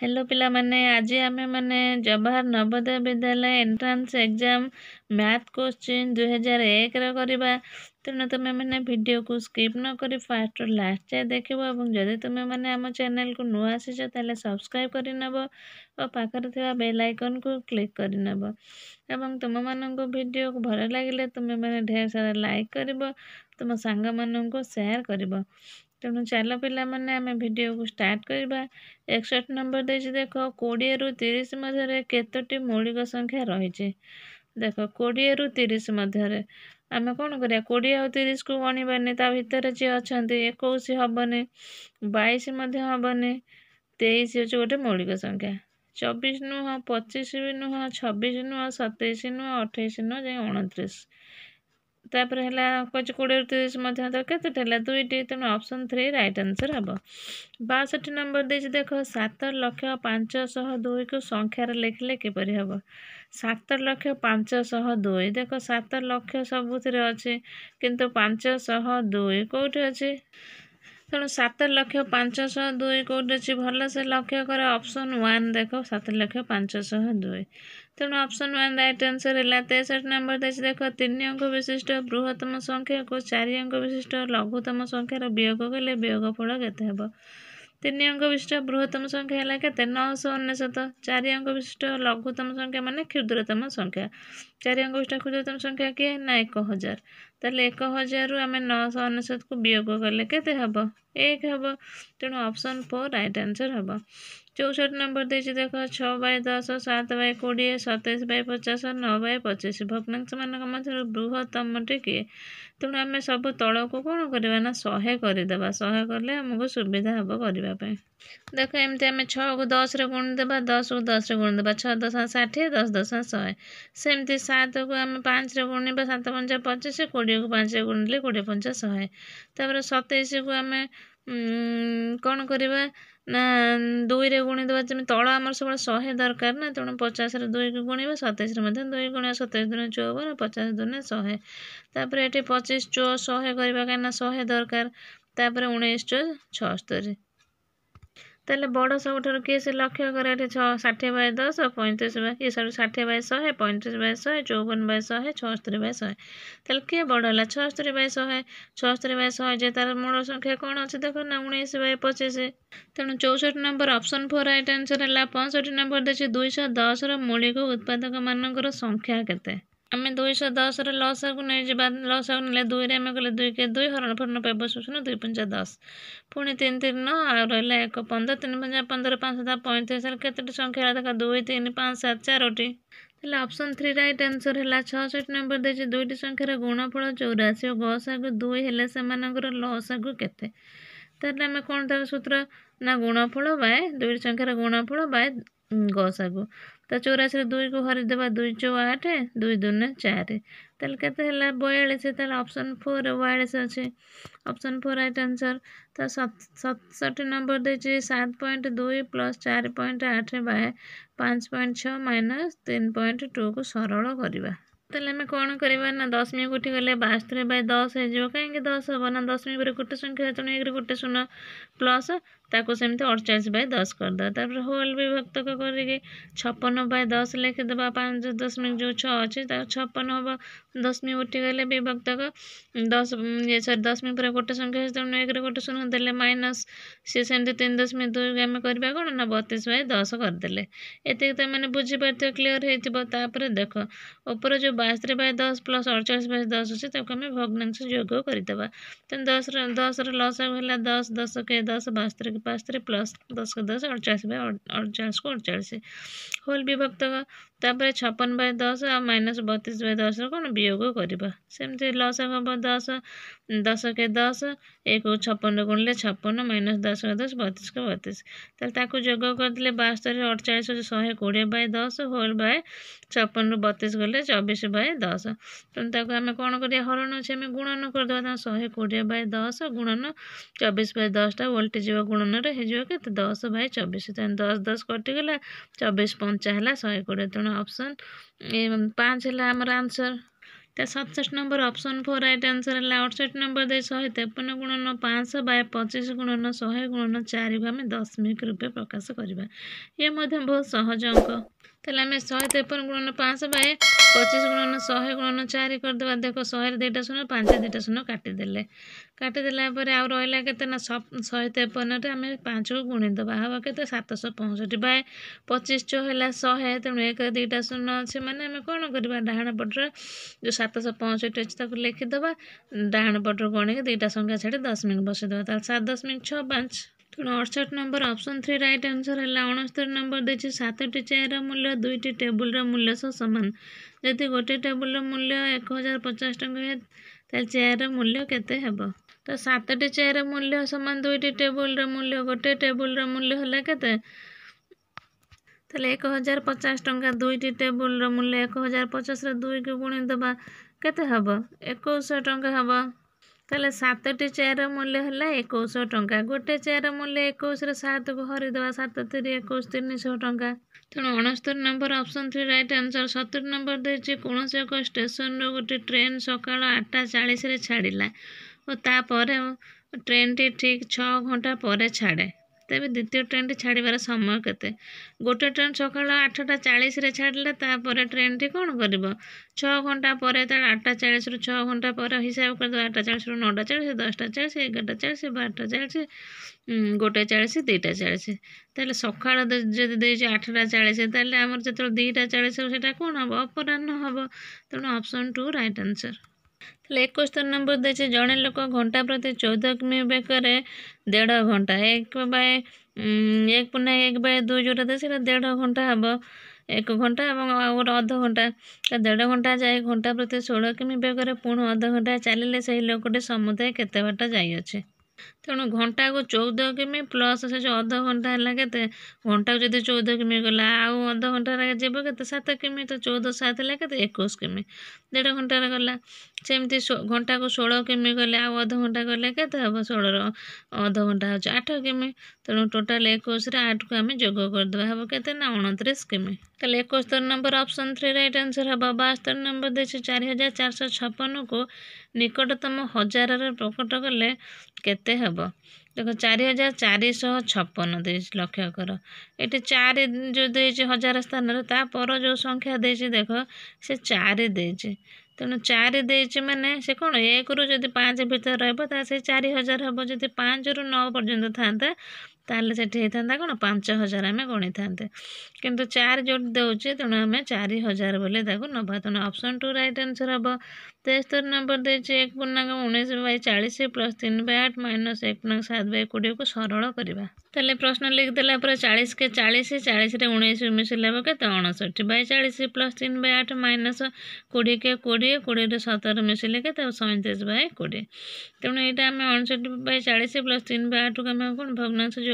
hello ପିଲାମାନେ ଆଜି ଆମେମାନେ Jawahar Navodaya Vidyalaya entrance exam math question ଦୁଇହଜାର ଏକର କରିବା ତେଣୁ ତୁମେମାନେ ଭିଡ଼ିଓକୁ ସ୍କିପ୍ ନକରି ଫାର୍ଷ୍ଟରୁ ଲାଷ୍ଟ ଯାଏ ଦେଖିବ ଏବଂ ଯଦି ତୁମେମାନେ ଆମ ଚ୍ୟାନେଲକୁ ନୂଆ ଆସିଛ ତାହେଲେ ସବସ୍କ୍ରାଇବ୍ କରିନେବ ଓ ପାଖରେ ଥିବା ବେଲ୍ ଆଇକନ୍କୁ କ୍ଲିକ୍ କରିନେବ ଏବଂ ତୁମମାନଙ୍କୁ ଭିଡ଼ିଓ ଭଲ ଲାଗିଲେ ତୁମେମାନେ ଢେର ସାରା ଲାଇକ୍ କରିବ ତୁମ ସାଙ୍ଗମାନଙ୍କୁ ସେୟାର କରିବ ତେଣୁ ଚାଲ ପିଲାମାନେ ଆମେ ଭିଡ଼ିଓକୁ ଷ୍ଟାର୍ଟ କରିବା ଏକଷଠ ନମ୍ବର ଦେଇଛି ଦେଖ କୋଡ଼ିଏରୁ ତିରିଶ ମଧ୍ୟରେ କେତୋଟି ମୌଳିକ ସଂଖ୍ୟା ରହିଛି ଦେଖ କୋଡ଼ିଏରୁ ତିରିଶ ମଧ୍ୟରେ ଆମେ କ'ଣ କରିବା କୋଡ଼ିଏ ଆଉ ତିରିଶକୁ ଗଣିବାନି ତା ଭିତରେ ଯିଏ ଅଛନ୍ତି ଏକୋଇଶ ହେବନି ବାଇଶ ମଧ୍ୟ ହେବନି ତେଇଶ ହେଉଛି ଗୋଟେ ମୌଳିକ ସଂଖ୍ୟା ଚବିଶ ନୁହଁ ପଚିଶ ବି ନୁହଁ ଛବିଶ ନୁହଁ ସତେଇଶ ନୁହଁ ଅଠେଇଶ ନୁହଁ ଯାଇ ଅଣତିରିଶ ତାପରେ ହେଲା କହିଛି କୋଡ଼ିଏ ତିରିଶ ମଧ୍ୟ ଦରକାର ସେଇଟା ହେଲା ଦୁଇଟି ତେଣୁ ଅପସନ୍ ଥ୍ରୀ ରାଇଟ୍ ଆନ୍ସର ହେବ ବାଷଠି ନମ୍ବର ଦେଇଛି ଦେଖ ସାତ ଲକ୍ଷ ପାଞ୍ଚଶହ ଦୁଇକୁ ସଂଖ୍ୟାରେ ଲେଖିଲେ କିପରି ହେବ ସାତ ଲକ୍ଷ ପାଞ୍ଚଶହ ଦୁଇ ଦେଖ ସାତ ଲକ୍ଷ ସବୁଥିରେ ଅଛି କିନ୍ତୁ ପାଞ୍ଚଶହ ଦୁଇ କେଉଁଠି ଅଛି ତେଣୁ ସାତ ଲକ୍ଷ ପାଞ୍ଚଶହ ଦୁଇ କେଉଁଠି ଅଛି ଭଲ ସେ ଲକ୍ଷ୍ୟ କର ଅପସନ୍ ୱାନ୍ ଦେଖ ସାତ ଲକ୍ଷ ପାଞ୍ଚଶହ ଦୁଇ तेनालीप्सन वन रईट आनसर है तेसठ नंबर देखिए देख तीन अंक विशिष्ट बृहत्तम संख्या को चार अंक विशिष्ट लघुतम संख्यार वियोग कले वियोगफल के तीन अंक विशिष्ट बृहत्तम संख्या है कैसे नौश उन चारि अंक विशिष्ट लघुतम संख्या मान क्षुद्रतम संख्या चारि अंक विशिष्ट क्षुद्रतम संख्या किए ना एक हजार तेल एक हजार रु आम नौश अनेशत वियोग कले के हम एक हम तेणु अपसन फोर रईट आनसर हाँ चौसठ नंबर देखिए देख छः दस सात बै कोड़े सतैस बै पचास नौ बै पचिश भग्नांश मान बृहतम टीके तेणु आम सब तल को कौन करवा शहे करदे शहे कले आमको सुविधा हम करने देख एम आम छः को दस गुण दे दस को दस रे गुण देवा छः दस षाठी दस दस शहे सेमती सात को आम पाँच गुणवा सात पंचा पचिश कोड़े को पाँच गुणिले कोड़े पंचा शहे तपर सतैश को आम कौन करवा ନା ଦୁଇରେ ଗୁଣି ଦେବା ଯେମିତି ତଳ ଆମର ସବୁବେଳେ ଶହେ ଦରକାର ନା ତେଣୁ ପଚାଶରେ ଦୁଇକୁ ଗୁଣିବା ସତେଇଶରେ ମଧ୍ୟ ଦୁଇ ଗୁଣିବା ସତେଇଶ ଦୁନେ ଚଉବନ ପଚାଶ ଦୁନେ ଶହେ ତାପରେ ଏଠି ପଚିଶ ଚଉ ଶହେ କରିବା କାହିଁକିନା ଶହେ ଦରକାର ତାପରେ ଉଣେଇଶ ଚଉ ଛଅସ୍ତରୀ ତାହେଲେ ବଡ଼ ସବୁଠାରୁ କିଏ ସେ ଲକ୍ଷ୍ୟ କରେ ଏଠି ଛଅ ଷାଠିଏ ବାଇ ଦଶ ପଇଁତିରିଶ ବାଇ ଇଏ ସରି ଷାଠିଏ ବାଇ ଶହେ ପଇଁତିରିଶ ବାଇ ଶହେ ଚଉବନ ବାଇ ଶହେ ଛଅସ୍ତରୀ ବାଇ ଶହେ ତାହେଲେ କିଏ ବଡ଼ ହେଲା ଛଅସ୍ତରୀ ବାଇ ଶହେ ଛଅସ୍ତରୀ ବାଇ ଶହେ ଯେ ତା'ର ମୂଳ ସଂଖ୍ୟା କ'ଣ ଅଛି ଦେଖ ନା ଉଣେଇଶ ବାଇ ପଚିଶ ତେଣୁ ଚଉଷଠି number option four right answer ହେଲା ପଞ୍ଚଷଠି ନମ୍ବର ଦେଇଛି ଦୁଇଶହ ଦଶର ମୌଳିକ ଉତ୍ପାଦକମାନଙ୍କର ସଂଖ୍ୟା କେତେ आम दुईश दस लसाकु नहीं जा लसाकु ना दुई आम गले दुई के दुई हरण फरण पेब शोषण दुई पंचा दस पुणी तीन तीन आ रहा एक पंद्रह तीन पंचा पंद्रह पाँच सदा पैंतीस कतोटी संख्या देखा दुई तीन पाँच सात चारोटी তাহলে অপশন থ্রি রাইট আনসর হল ছষট্টি নম্বর দিয়েছে দুইটি সংখ্যার গুণফল চৌরাশি ও গসাগু দুই হলে সেমানଙ୍କର লসাগু কেতে তাহলে আমি কোন তার সূত্র না গুণফল বাই দুইটি সংখ্যার গুণফল বাই গসাগু ତ ଚଉରାଶିରୁ ଦୁଇକୁ ହରିଦେବା ଦୁଇ ଚଉ ଆଠ ଦୁଇ ଦୁନେ ଚାରି ତାହେଲେ କେତେ ହେଲା ବୟାଳିଶ ତାହେଲେ ଅପସନ୍ ଫୋର୍ ବୟାଳିଶ ଅଛି ଅପସନ୍ ଫୋର୍ ରାଇଟ୍ ଆନ୍ସର୍ ତ ସତଷଠି ନମ୍ବର ଦେଇଛି ସାତ ପଏଣ୍ଟ ଦୁଇ ପ୍ଲସ୍ ଚାରି ପଏଣ୍ଟ ଆଠ ବା ପାଞ୍ଚ ପଏଣ୍ଟ ଛଅ ମାଇନସ୍ ତିନି ପଏଣ୍ଟ ଟୁକୁ ସରଳ କରିବା ତାହେଲେ ଆମେ କ'ଣ କରିବା ନା ଦଶମିକ ଉଠିଗଲେ ବାସ୍ତରୀ ବାଇ ଦଶ ହେଇଯିବ କାହିଁକି ଦଶ ହେବ ନା ଦଶମିକରେ ଗୋଟେ ସଂଖ୍ୟା ତେଣୁ ଏକରେ ଗୋଟେ ଶୂନ ପ୍ଲସ୍ ताको सेमती अड़चाश बै दस करदे होल विभक्त करके छपन बै दस लिखीद पाँच दशमिक जो छः अच्छे छपन हम दशमी उठी गले विभक्त दस ये सर दशमी पर गोटे संख्या एक गोटे शून्य दे माइनस सी सेम तीन दशमी दुई आम करवा कौन ना बतीस बै दस करदे ये तो मैंने बुझीपार क्लीयर होपर देख ऊपर जो बास्तरी बै दस प्लस अड़चाश बै दस अच्छे आम भग्नांश योग करदे तेन दस रस रस दस दस के दस बास्तरी के पास तेरे प्लस दस का दस अड़चालीस में अड़चालीस को अड़चालीस से होल विभक्त का तापर छपन बै दस आ माइनस बतीस बै दस कौन वियोग करमती लस दस दस के दस एक छपन रु ले छपन माइनस दस के दस बतीस के बतीस ताकि जोग करदे बास्तर अड़चाश शहे कोड़े बै दस होल बाय छपन रु बतीस गले चबीस बै दस तेनाली कौन कर हरण अच्छे गुणन करदे शहे कोड़े बै दस गुणन चबीश बै दसटा ओल्टी जीव गुणन हो दस बै चबीश दस दस कटिगला चबीश पंचा है शहे कोड़े तेना अप्सन ए पाँच होला आमर आन्सर त्यहाँ सतसठ number option four right answer है अड़सठ नम्बर दे सय तेपन्न गुणन पाँच बाय पचिस गुणन शहे गुणन चारिको को दशमिक रूपे प्रकाश यो मध्ये बहुत सहज अङ्क ते शेपन गुणन पाँच बाई पचिस गुणन शे गुणन चारिदे देखटा शून्य पाँच दुईटा शून्य काटिदेले काटिदेलाप आउँला केतना शै तेपन पाँचको बाय हक सतश पँसठी बाई पचिसला एक तिईा शून्य अहिले मेन डाण पटर जो सातश पँसी अच्छा लेखिदेवा डाहापट गुणिक दुईटा संख्या छाडि दसमिक बसिदि सात दसमिक छ पाँच ତେଣୁ ଅଡ଼ଷଠ number option three right answer ହେଲା ଅଣସ୍ତରୀ ନମ୍ବର ଦେଇଛି ସାତଟି ଚେୟାରର ମୂଲ୍ୟ ଦୁଇଟି ଟେବୁଲର ମୂଲ୍ୟ ସହ ସମାନ ଯଦି ଗୋଟେ ଟେବୁଲର ମୂଲ୍ୟ ଏକ ହଜାର ପଚାଶ ଟଙ୍କା ହୁଏ ତାହେଲେ ଚେୟାରର ମୂଲ୍ୟ କେତେ ହେବ ତ ସାତଟି ଚେୟାରର ମୂଲ୍ୟ ସମାନ ଦୁଇଟି ଟେବୁଲର ମୂଲ୍ୟ ଗୋଟେ ଟେବୁଲର ମୂଲ୍ୟ ହେଲା କେତେ ତାହେଲେ ଏକ ହଜାର ପଚାଶ ଟଙ୍କା ଦୁଇଟି ଟେବୁଲର ମୂଲ୍ୟ ଏକ ହଜାର ପଚାଶରେ ଦୁଇକୁ ଗୁଣି ଦେବା କେତେ ହେବ ଏକୋଇଶହ ଟଙ୍କା ହେବ তাহলে সাতটি চেয়ার মূল্য হল একুশশো টঙ্কা ଗୋଟେ ଚେୟାର ମୂଲ୍ୟ ଏକୋଇଶରେ ସାତକୁ ହରିଦେବା ସାତ ତିରି ଏକୋଇଶ ତିନିଶହ ଟଙ୍କା ତେଣୁ ଅଣସ୍ତରୀ number option three right answer ସତୁରି ନମ୍ବର ଦେଇଛି କୌଣସି ଏକ ଷ୍ଟେସନରୁ ଗୋଟେ ଟ୍ରେନ୍ ସକାଳ ଆଠଟା ଚାଳିଶରେ ଛାଡ଼ିଲା ଓ ତାପରେ ଟ୍ରେନ୍ଟି ଠିକ୍ ଛଅ ଘଣ୍ଟା ପରେ ଛାଡ଼େ ତେବେ ଦ୍ୱିତୀୟ ଟ୍ରେନ୍ଟି ଛାଡ଼ିବାର ସମୟ କେତେ ଗୋଟେ ଟ୍ରେନ୍ ସକାଳ ଆଠଟା ଚାଳିଶରେ ଛାଡ଼ିଲେ ତା'ପରେ ଟ୍ରେନ୍ଟି କ'ଣ କରିବ ଛଅ ଘଣ୍ଟା ପରେ ତାର ଆଠଟା ଚାଳିଶରୁ ଛଅ ଘଣ୍ଟା ପରେ ହିସାବ କରିଦେବା ଆଠଟା ଚାଳିଶରୁ ନଅଟା ଚାଳିଶ ଦଶଟା ଚାଳିଶ ଏଗାରଟା ଚାଳିଶ ବାରଟା ଚାଳିଶ ଗୋଟେ ଚାଳିଶ ଦୁଇଟା ଚାଳିଶ ତାହେଲେ ସକାଳ ଯଦି ଦେଇଛି ଆଠଟା ଚାଳିଶ ତାହେଲେ ଆମର ଯେତେବେଳେ ଦୁଇଟା ଚାଳିଶ ସେଇଟା କ'ଣ ହେବ ଅପରାହ୍ନ ହେବ ତେଣୁ ଅପସନ୍ ଟୁ ରାଇଟ୍ ଆନ୍ସର୍ ତାହେଲେ ଏକସ୍ତରୀ ନମ୍ବର ଦେଇଛି ଜଣେ ଲୋକ ଘଣ୍ଟା ପ୍ରତି ଚଉଦ କିମି ବେକରେ ଦେଢ଼ ଘଣ୍ଟା ଏକ ବାଏ ଏକ ପୁନଃ ଏକ ବାଏ ଦୁଇ ଯେଉଁଟା ଥାଏ ସେଇଟା ଦେଢ଼ ଘଣ୍ଟା ହେବ ଏକ ଘଣ୍ଟା ଏବଂ ଆଉ ଗୋଟେ ଅଧ ଘଣ୍ଟା ଦେଢ଼ ଘଣ୍ଟା ଯାଏ ଘଣ୍ଟା ପ୍ରତି ଷୋହଳ କିମି ବେଗରେ ପୁଣି ଅଧ ଘଣ୍ଟା ଚାଲିଲେ ସେହି ଲୋକଟି ସମୁଦାୟ କେତେ ବାଟ ଯାଇଅଛି ତେଣୁ ଘଣ୍ଟାକୁ ଚଉଦ କିମି ପ୍ଲସ୍ ସେ ଯେଉଁ ଅଧଘଣ୍ଟା ହେଲା କେତେ ଘଣ୍ଟାକୁ ଯଦି ଚଉଦ କିମି ଗଲା ଆଉ ଅଧଘଣ୍ଟାରେ ଯିବ କେତେ ସାତ କିମି ତ ଚଉଦ ସାତ ହେଲା କେତେ ଏକୋଇଶ କିମି ଦେଢ଼ ଘଣ୍ଟାରେ ଗଲା ସେମିତି ଘଣ୍ଟାକୁ ଷୋହଳ କିମି ଗଲେ ଆଉ ଅଧଘଣ୍ଟା ଗଲେ କେତେ ହେବ ଷୋହଳର ଅଧଘଣ୍ଟା ହେଉଛି ଆଠ କିମି ତେଣୁ ଟୋଟାଲ୍ ଏକୋଇଶରେ ଆଠକୁ ଆମେ ଯୋଗ କରିଦେବା ହେବ କେତେ ନା ଅଣତିରିଶ କିମି ତାହେଲେ ଏକସ୍ତରୀ number option three right answer ହେବ ବାସ୍ତରୀ ନମ୍ବର ଦେଇଛି ଚାରି ହଜାର ଚାରିଶହ ଛପନକୁ ନିକଟତମ ହଜାରରେ ପ୍ରକଟ କଲେ କେତେ ହେବ ହେବ ଦେଖ ଚାରି ହଜାର ଚାରିଶହ ଛପନ ଦେଇଛି ଲକ୍ଷ୍ୟ କର ଏଠି ଚାରି ଯେଉଁ ଦେଇଛି ହଜାର ସ୍ଥାନରେ ତା'ପର ଯେଉଁ ସଂଖ୍ୟା ଦେଇଛି ଦେଖ ସେ ଚାରି ଦେଇଛି ତେଣୁ ଚାରି ଦେଇଛି ମାନେ ସେ କ'ଣ ଏକରୁ ଯଦି ପାଞ୍ଚ ଭିତରେ ରହିବ ତାହେଲେ ସେ ଚାରି ହଜାର ହେବ ଯଦି ପାଞ୍ଚରୁ ନଅ ପର୍ଯ୍ୟନ୍ତ ଥାଆନ୍ତା ताले से कौन पांच हजार आम गणी था कि चार जो दौचे तेणु चार हजार बोले नवा तेना अपसन टू रईट आनसर हम तेस्तर नंबर दे एक पूर्णांग उन्नीस बै चालीस प्लस तीन बै आठ माइनस एक पूर्णांग सात बै कोड़े को सरल करवा प्रश्न लिखिदेला चालीस के चालीस चालीस उन्नीस मिसले हम कैसे अणसठ बै चालीस प्लस तीन बै आठ माइनस कोड़े के कोड़े कोड़े सतर मिसले कैसे सैंतीस बै कोड़े तेणु यहाँ आम अणसठ बै चालीस प्लस तीन बै आठ को भग्नांश जो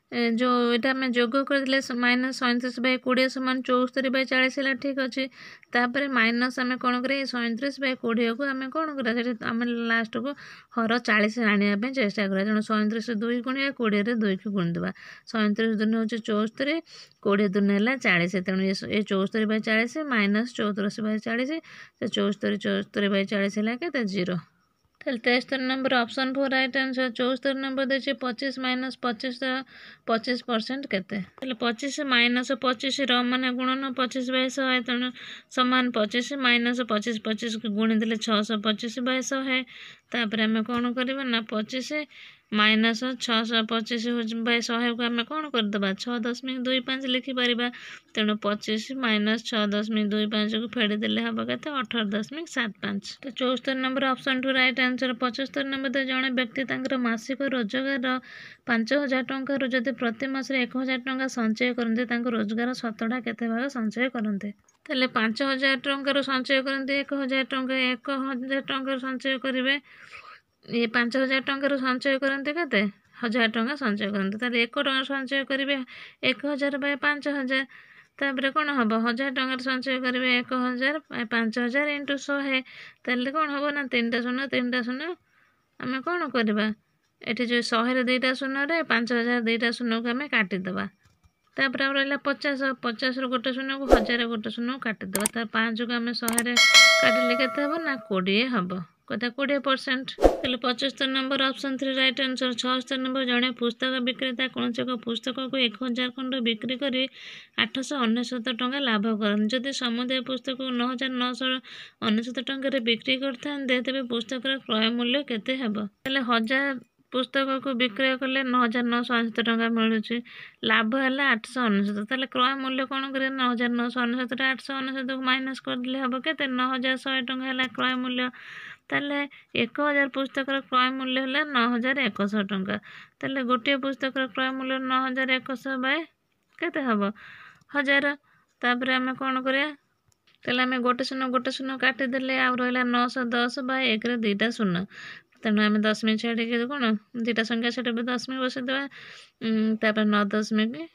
ଯେଉଁ ଏଇଟା ଆମେ ଯୋଗ କରିଥିଲେ ମାଇନସ୍ ସଇଁତିରିଶ ବାଇ କୋଡ଼ିଏ ସମାନ ଚଉସ୍ତରୀ ବାଇ ଚାଳିଶ ହେଲା ଠିକ୍ ଅଛି ତାପରେ ମାଇନସ୍ ଆମେ କ'ଣ କରିବା ସଇଁତିରିଶ ବାଇ କୋଡ଼ିଏକୁ ଆମେ କ'ଣ କରିବା ସେଠି ଆମେ ଲାଷ୍ଟକୁ ହର ଚାଳିଶ ଆଣିବା ପାଇଁ ଚେଷ୍ଟା କରିବା ତେଣୁ ସଇଁତିରିଶ ଦୁଇ ଗୁଣିବା କୋଡ଼ିଏରେ ଦୁଇକୁ ଗୁଣିଦେବା ସଇଁତିରିଶ ଦିନ ହେଉଛି ଚଉସ୍ତରୀ କୋଡ଼ିଏ ଦିନ ହେଲା ଚାଳିଶ ତେଣୁ ଏ ଚଉସ୍ତରୀ ବାଇ ଚାଳିଶ ମାଇନସ୍ ଚଉତିରିଶ ବାଇ ଚାଳିଶ ସେ ଚଉସ୍ତରୀ ଚଉସ୍ତରୀ ବାଇ ଚାଳିଶ ହେଲା କେତେ zero તેત્તેર number option four right answer ચોહત્તર number દે છે પચીસ માઇનસ પચીસ પચીસ પરસેન્ટ કેતે એટલે પચીસ માઇનસ પચીસ ર મને ગુણન પચીસ બાય ଶହେ ତେଣୁ ସମାନ ପଚିଶ ମାଇନସ୍ ପଚିଶ ପଚିଶକୁ ଗୁଣିଦେଲେ ଛଅଶହ ପଚିଶ ବାଇ ଶହେ ତାପରେ ଆମେ କ'ଣ କରିବା ନା ପଚିଶ ମାଇନସ୍ ଛଅଶହ ପଚିଶ ହେଉଛି ଭାଇ ଶହେକୁ ଆମେ କ'ଣ କରିଦେବା ଛଅ ଦଶମିକ ଦୁଇ ପାଞ୍ଚ ଲେଖିପାରିବା ତେଣୁ ପଚିଶ ମାଇନସ୍ ଛଅ ଦଶମିକ ଦୁଇ ପାଞ୍ଚକୁ ଫେଡ଼ିଦେଲେ ହେବ କେତେ ଅଠର ଦଶମିକ ସାତ ପାଞ୍ଚ ତ ଚଉସ୍ତରୀ number option two right answer ପଞ୍ଚସ୍ତରୀ ନମ୍ବର ଜଣେ ବ୍ୟକ୍ତି ତାଙ୍କର ମାସିକ ରୋଜଗାର ପାଞ୍ଚ ହଜାର ଟଙ୍କାରୁ ଯଦି ପ୍ରତି ମାସରେ ଏକ ହଜାର ଟଙ୍କା ସଞ୍ଚୟ କରନ୍ତି ତାଙ୍କ ରୋଜଗାର ଶତକଡ଼ା କେତେ ଭାଗ ସଞ୍ଚୟ କରନ୍ତି ତାହେଲେ ପାଞ୍ଚ ହଜାର ଟଙ୍କାରୁ ସଞ୍ଚୟ କରନ୍ତି ଏକ ହଜାର ଟଙ୍କା ଏକ ହଜାର ଟଙ୍କାରୁ ସଞ୍ଚୟ କରିବେ ଏ ପାଞ୍ଚ ହଜାର ଟଙ୍କାରୁ ସଞ୍ଚୟ କରନ୍ତେ କେତେ ହଜାର ଟଙ୍କା ସଞ୍ଚୟ କରନ୍ତେ ତାହେଲେ ଏକ ଟଙ୍କା ସଞ୍ଚୟ କରିବେ ଏକ ହଜାର ବାଇ ପାଞ୍ଚ ହଜାର ତାପରେ କ'ଣ ହେବ ହଜାର ଟଙ୍କାରୁ ସଞ୍ଚୟ କରିବେ ଏକ ହଜାର ପାଞ୍ଚ ହଜାର ଇଣ୍ଟୁ ଶହେ ତାହେଲେ କ'ଣ ହେବ ନା ତିନିଟା ଶୂନ ତିନିଟା ଶୂନ ଆମେ କ'ଣ କରିବା ଏଠି ଯେଉଁ ଶହେରେ ଦୁଇଟା ଶୂନରେ ପାଞ୍ଚ ହଜାର ଦୁଇଟା ଶୂନକୁ ଆମେ କାଟିଦେବା ତାପରେ ଆମର ରହିଲା ପଚାଶ ପଚାଶରୁ ଗୋଟେ ଶୂନକୁ ହଜାର ଗୋଟେ ଶୂନକୁ କାଟିଦେବା ତା ପାଞ୍ଚକୁ ଆମେ ଶହେରେ କାଟିଲେ କେତେ ହେବ ନା କୋଡ଼ିଏ ହେବ କଥା କୋଡ଼ିଏ ପରସେଣ୍ଟ ତାହେଲେ ପଞ୍ଚସ୍ତରୀ number option three right answer ଛଅସ୍ତରୀ number ଜଣେ ପୁସ୍ତକ ବିକ୍ରେତା କୌଣସି ଏକ ପୁସ୍ତକକୁ ଏକ ହଜାର ଖଣ୍ଡ ବିକ୍ରି କରି ଆଠଶହ ଅନେଶ୍ୱତ ଟଙ୍କା ଲାଭ କରନ୍ତି ଯଦି ସମୁଦାୟ ପୁସ୍ତକକୁ ନଅ ହଜାର ନଅଶହ ଅନେଶ୍ୱତ ଟଙ୍କାରେ ବିକ୍ରି କରିଥାନ୍ତେ ତେବେ ପୁସ୍ତକର କ୍ରୟ ମୂଲ୍ୟ କେତେ ହେବ ତାହେଲେ ହଜାର ପୁସ୍ତକକୁ ବିକ୍ରୟ କଲେ ନଅ ହଜାର ନଅଶହ ଅନେଶତ ଟଙ୍କା ମିଳୁଛି ଲାଭ ହେଲା ଆଠଶହ ଅନେଶତ ତାହେଲେ କ୍ରୟ ମୂଲ୍ୟ କ'ଣ କରିବେ ନଅ ହଜାର ନଅଶହ ଅନେଶତଟା ଆଠଶହ ଅନେଶତକୁ ମାଇନସ୍ କରିଦେଲେ ହେବ କେତେ ନଅ ହଜାର ଶହେ ଟଙ୍କା ହେଲା କ୍ରୟ ମୂଲ୍ୟ ତାହେଲେ ଏକ ହଜାର ପୁସ୍ତକର କ୍ରୟ ମୂଲ୍ୟ ହେଲା ନଅ ହଜାର ଏକଶହ ଟଙ୍କା ତାହେଲେ ଗୋଟିଏ ପୁସ୍ତକର କ୍ରୟ ମୂଲ୍ୟ ନଅ ହଜାର ଏକଶହ ବାଏ କେତେ ହେବ ହଜାର ତାପରେ ଆମେ କ'ଣ କରିବା ତାହେଲେ ଆମେ ଗୋଟେ ଶୂନ ଗୋଟେ ଶୂନ କାଟିଦେଲେ ଆଉ ରହିଲା ନଅଶହ ଦଶ ବାଏ ଏକରେ ଦୁଇଟା ଶୂନ ତେଣୁ ଆମେ ଦଶମିକ ଛାଡ଼ିକି କ'ଣ ଦୁଇଟା ସଂଖ୍ୟା ସେଠି ବି ଦଶମିକ ବସାଇଦେବା ତାପରେ ନଅ ଦଶମିକ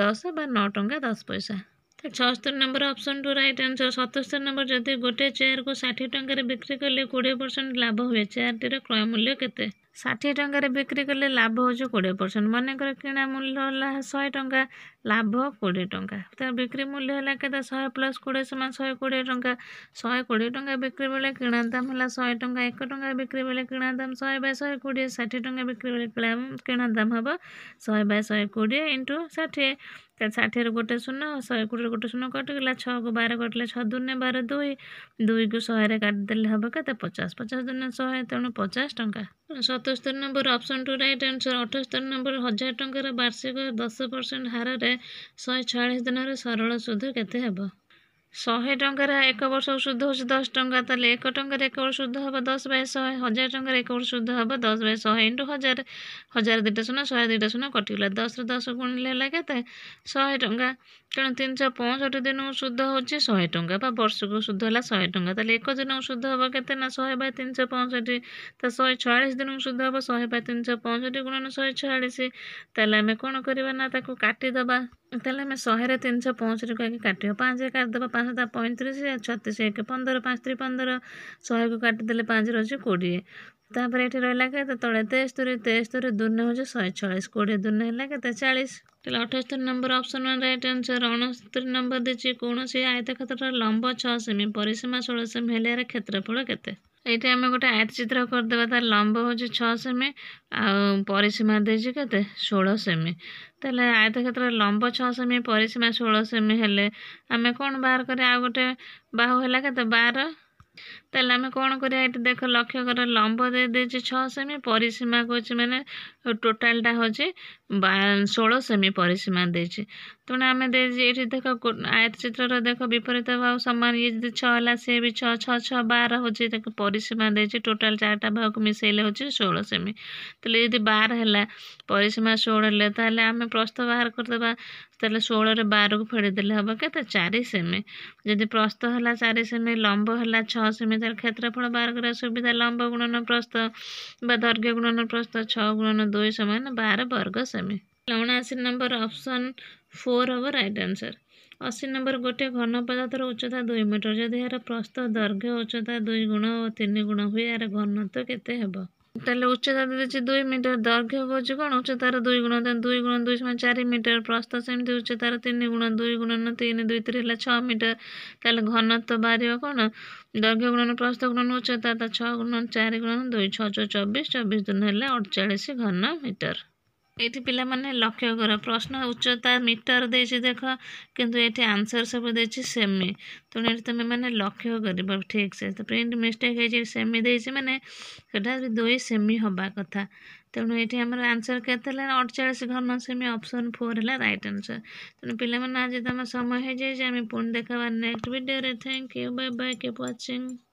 ଦଶ ବା ନଅ ଟଙ୍କା ଦଶ ପଇସା ତ ଛଅସ୍ତରୀ ନମ୍ବର ଅପସନ୍ରୁ ରାଇଟ୍ ଆନ୍ସର୍ ସତସ୍ତରୀ ନମ୍ବର ଯଦି ଗୋଟିଏ ଚେୟାରକୁ ଷାଠିଏ ଟଙ୍କାରେ ବିକ୍ରି କଲେ କୋଡ଼ିଏ ପରସେଣ୍ଟ ଲାଭ ହୁଏ ଚେୟାରଟିର କ୍ରୟ ମୂଲ୍ୟ କେତେ ଷାଠିଏ ଟଙ୍କାରେ ବିକ୍ରି କଲେ ଲାଭ ହେଉଛି କୋଡ଼ିଏ ପରସେଣ୍ଟ ମନେକର କିଣା ମୂଲ୍ୟ ହେଲା ଶହେ ଟଙ୍କା ଲାଭ କୋଡ଼ିଏ ଟଙ୍କା ତ ବିକ୍ରି ମୂଲ୍ୟ ହେଲା କେତେ ଶହେ ପ୍ଲସ୍ କୋଡ଼ିଏ ସମାନ ଶହେ କୋଡ଼ିଏ ଟଙ୍କା ଶହେ କୋଡ଼ିଏ ଟଙ୍କା ବିକ୍ରି ବେଳେ କିଣା ଦାମ ହେଲା ଶହେ ଟଙ୍କା ଏକ ଟଙ୍କା ବିକ୍ରି ବେଳେ କିଣା ଦାମ ଶହେ ବାଇ ଶହେ କୋଡ଼ିଏ ଷାଠିଏ ଟଙ୍କା ବିକ୍ରି ବେଳେ କିଣା ଦାମ ହେବ ଶହେ ବାଇ ଶହେ କୋଡ଼ିଏ ଇଣ୍ଟୁ ଷାଠିଏ त्य षीहरू गोटे शून्न शै कुनै गोटे शून्य कटा छ बार कटे छुन बार दुई दुई कु शहे काटिदे हे त पचास पचास दुन शेणु पचास टङा सतस्तरी नम्बर अप्सन टु रनसर अठस्तरी नम्बर हजार टङ्क वार्षिक दस पर्सेन्ट हारे शयालिस दिन सरल सुध केत ଶହେ ଟଙ୍କାର ଏକ ବର୍ଷ ଶୁଦ୍ଧ ହେଉଛି ଦଶ ଟଙ୍କା ତାହେଲେ ଏକ ଟଙ୍କାରେ ଏକ ବର୍ଷ ଶୁଦ୍ଧ ହେବ ଦଶ ବାଇ ଶହେ ହଜାର ଟଙ୍କାରେ ଏକ ବର୍ଷ ଶୁଦ୍ଧ ହେବ ଦଶ ବାଇ ଶହେ ଇଣ୍ଟୁ ହଜାର ହଜାର ଦୁଇଟା ଶୂନ ଶହେ ଦୁଇଟା ଶୂନ କଟିଗଲା ଦଶରୁ ଦଶ ଗୁଣିଲେ ହେଲା କେତେ ଶହେ ଟଙ୍କା ତେଣୁ ତିନିଶହ ପଞ୍ଚଷଠି ଦିନକୁ ସୁଧ ହେଉଛି ଶହେ ଟଙ୍କା ବା ବର୍ଷକୁ ସୁଧ ହେଲା ଶହେ ଟଙ୍କା ତାହେଲେ ଏକ ଦିନକୁ ସୁଧ ହେବ କେତେ ନା ଶହେ ବାଇ ତିନିଶହ ପଞ୍ଚଷଠି ତ ଶହେ ଛୟାଳିଶ ଦିନକୁ ସୁଧ ହେବ ଶହେ ବାଇ ତିନିଶହ ପଞ୍ଚଷଠି ଗୁଣନ ଶହେ ଛୟାଳିଶ ତାହେଲେ ଆମେ କ'ଣ କରିବା ନା ତାକୁ କାଟିଦେବା ତାହେଲେ ଆମେ ଶହେରେ ତିନିଶହ ପଞ୍ଚଷଠିକୁ ଆଗେ କାଟିବା ପାଞ୍ଚରେ କାଟିଦେବା ପାଞ୍ଚ ତା ପଇଁତିରିଶ ଛତିଶ ଏକ ପନ୍ଦର ପାଞ୍ଚ ତ୍ରି ପନ୍ଦର ଶହେକୁ କାଟିଦେଲେ ପାଞ୍ଚରେ ଅଛି କୋଡ଼ିଏ ତାପରେ ଏଠି ରହିଲା କେତେ ତଳେ ତେସ୍ତରୀ ତେସ୍ତରୀ ଦୁନେ ହେଉଛି ଶହେ ଛୟାଳିଶ କୋଡ଼ିଏ ଦୁନେ ହେଲା କେତେ ଚାଳିଶ ତାହେଲେ ଅଠସ୍ତରୀ ନମ୍ବର ଅପସନ୍ ରାଇଟ୍ ଆନ୍ସର ଅଣସ୍ତରୀ ନମ୍ବର ଦେଇଛି କୌଣସି ଆୟତ କ୍ଷେତ୍ରର ଲମ୍ବ ଛଅ ସେମି ପରିସୀମା ଷୋହଳ ସେମି ହେଲେ ଏହାର କ୍ଷେତ୍ରଫଳ କେତେ ଏଇଠି ଆମେ ଗୋଟେ ଆୟତ ଚିତ୍ର କରିଦେବା ତା'ର ଲମ୍ବ ହେଉଛି ଛଅ ସେମି ଆଉ ପରିସୀମା ଦେଇଛି କେତେ ଷୋହଳ ସେମି ତାହେଲେ ଆୟତ କ୍ଷେତ୍ରରେ ଲମ୍ବ ଛଅ ସେମି ପରିସୀମା ଷୋହଳ ସେମି ହେଲେ ଆମେ କ'ଣ ବାହାର କରିବା ଆଉ ଗୋଟେ ବାହୁ ହେଲା କେତେ ବାର তাহলে আমি কোণ করা এটি দেখ লক্ষ্য কর লম্ব দিয়ে দিয়েছি ছ সেমি পরিসীমা করছি মানে টোটালটা হচ্ছে ষোলো সেমি পরিসীমা দিয়েছি তেমনি আমি দিয়েছি এটি দেখ আয়তচিত্রর দেখ বিপরীত ভাব সমান ইয়ে যদি ছ হল সে বি ছ ছ ছ বার হচ্ছে তাকে পরিসীমা দিয়েছি টোটাল চারটা ভাগকে মিশাইলে হচ্ছে ষোলো সেমি তাহলে যদি বার হল পরিসীমা ষোলো হলে তাহলে আমি প্রস্থ বাহার କରିଦେବା ତାହେଲେ ଷୋହଳରେ ବାରକୁ ଫେଡ଼େଇ ଦେଲେ ହେବ କେତେ ଚାରି ସେମି ଯଦି ପ୍ରସ୍ତ ହେଲା ଚାରି ସେମି ଲମ୍ବ ହେଲା ଛଅ ସେମି ଭିତରେ କ୍ଷେତ୍ରଫଳ ବାହାର କରିବା ସୁବିଧା ଲମ୍ବ ଗୁଣନ ପ୍ରସ୍ତ ବା ଦୈର୍ଘ୍ୟ ଗୁଣନ ପ୍ରସ୍ତ ଛଅ ଗୁଣନ ଦୁଇ ସମାନ ବାର ବର୍ଗ ସେମି ଅଣାଅଶୀ ନମ୍ବର ଅପସନ୍ ଫୋର୍ ହବ ରାଇଟ୍ ଆନ୍ସର ଅଶୀ ନମ୍ବର ଗୋଟିଏ ଘନ ପଦାର୍ଥର ଉଚ୍ଚତା ଦୁଇ ମିଟର ଯଦି ଏହାର ପ୍ରସ୍ତ ଦୈର୍ଘ୍ୟ ଉଚ୍ଚତା ଦୁଇ ଗୁଣ ଓ ତିନି ଗୁଣ ହୁଏ ଏହାର ଘନତ୍ୱ କେତେ ହେବ তাহলে উচ্চতা দিয়েছে দুই মিটার দৈর্ঘ্য হচ্ছে কোণ উচ্চতার দুই গুণ দুই গুণ দুই সমান চারি মিটার প্রস্ত সেমতি উচ্চতার তিন গুণ দুই গুণন তিন দুই তিন হল ছ মিটার তাহলে ঘনত্ব বাহার কোণ দৈর্ঘ্য গুণন প্রস্ত গুণন উচ্চতা তা ছ গুণন চারি গুণন দুই ছ চব্বিশ চব্বিশ দুন হলে অড়চাশ ঘন মিটার ଏଠି ପିଲାମାନେ ଲକ୍ଷ୍ୟ କର ପ୍ରଶ୍ନ ଉଚ୍ଚତା ମିଟର ଦେଇଛି ଦେଖ କିନ୍ତୁ ଏଠି ଆନ୍ସର ସବୁ ଦେଇଛି ସେମି ତେଣୁ ଏଠି ତୁମେମାନେ ଲକ୍ଷ୍ୟ କରିବ ଠିକ୍ସେ ତ ପ୍ରିଣ୍ଟ ମିଷ୍ଟେକ୍ ହେଇଛି ସେମି ଦେଇଛି ମାନେ ସେଟା ଦୁଇ ସେମି ହେବା କଥା ତେଣୁ ଏଠି ଆମର ଆନ୍ସର କେତେ ହେଲା ଅଠଚାଳିଶ ଘନ ସେମି ଅପସନ୍ ଫୋର୍ ହେଲା ରାଇଟ୍ ଆନ୍ସର ତେଣୁ ପିଲାମାନେ ଆଜି ତୁମ ସମୟ ହେଇଯାଇଛି ଆମେ ପୁଣି ଦେଖାବା ନେକ୍ସଟ ଭିଡ଼ିଓରେ thank you bye bye keep watching